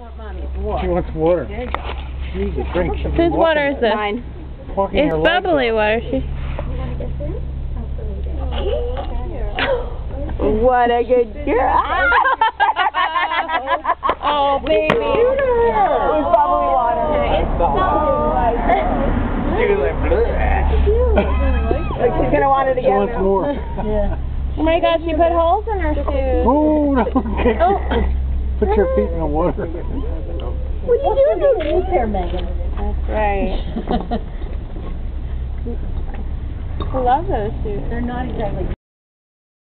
She wants water. She needs a drink. She's Whose water walking- is this? Mine. It's legs bubbly water. She. What a good girl. oh, oh baby. It was bubbly water. She was like, Like she's gonna want it again. She again. wants now. more. Oh my God, she put holes in her shoes. Oh, no. Oh. Put your feet in the water. What are you doing? Here, Megan. That's right. I love those shoes. They're not exactly